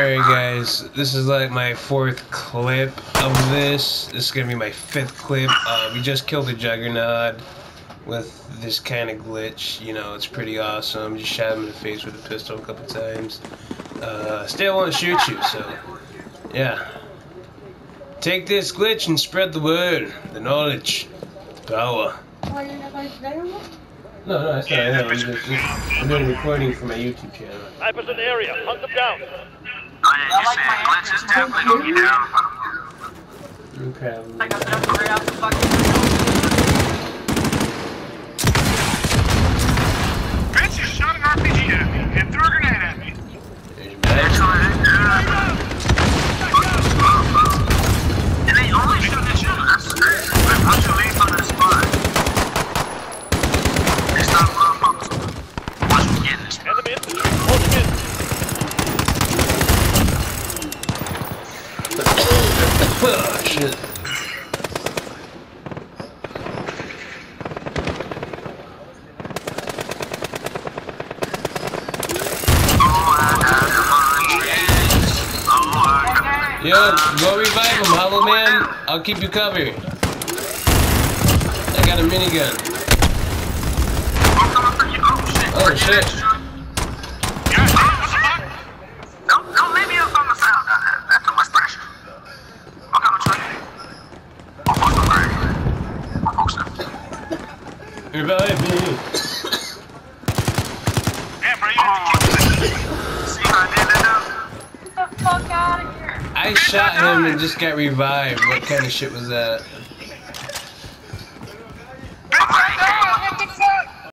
Alright guys, this is like my fourth clip of this. This is gonna be my fifth clip. Uh, we just killed a Juggernaut with this kind of glitch. You know, it's pretty awesome. Just shot him in the face with a pistol a couple times. Uh, still want to shoot you, so yeah. Take this glitch and spread the word, the knowledge, the power. No, no, it's not. I I'm, just, I'm doing recording for my YouTube channel. Snipers in the area. Hunt them down. Yeah, you say glitch is definitely gonna get down. Okay. Like a jump right off the fucking. Oh, shit. Yo, go revive him, Hollow Man. I'll keep you covered. I got a minigun. Oh shit. Out of here. I shot him and just got revived. What kind of shit was that?